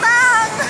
爸爸